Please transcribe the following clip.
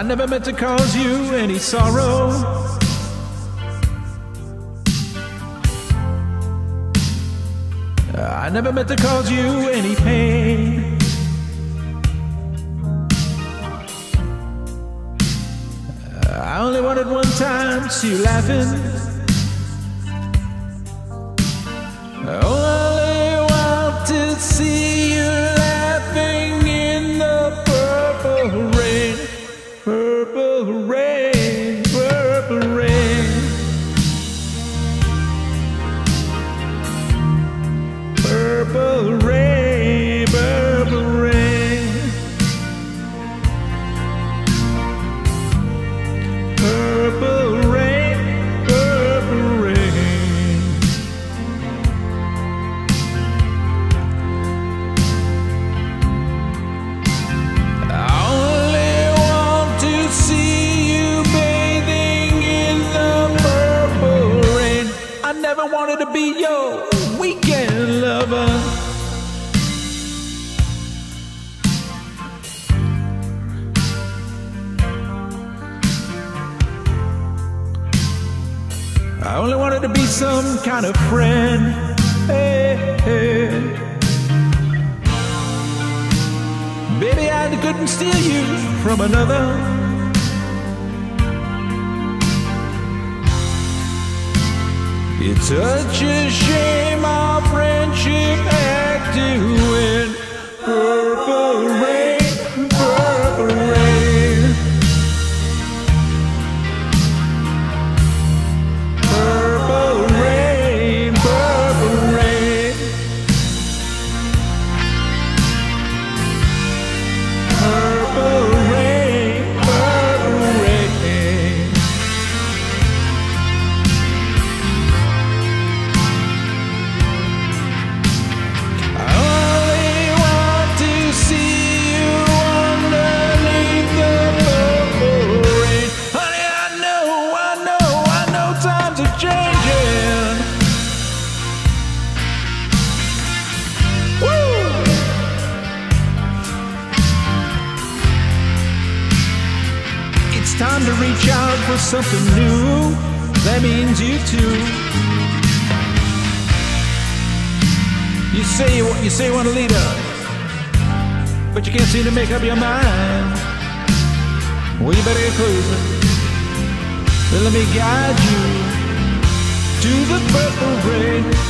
I never meant to cause you any sorrow. I never meant to cause you any pain. I only wanted one time to see you laughing. I rain, I never wanted to be your weekend lover. I only wanted to be some kind of friend. Hey, hey. Baby, I couldn't steal you from another. It's such a shame our time to reach out for something new. That means you too. You say you, you say you want a leader, but you can't seem to make up your mind. Well, you better get closer. Then let me guide you to the purple rain.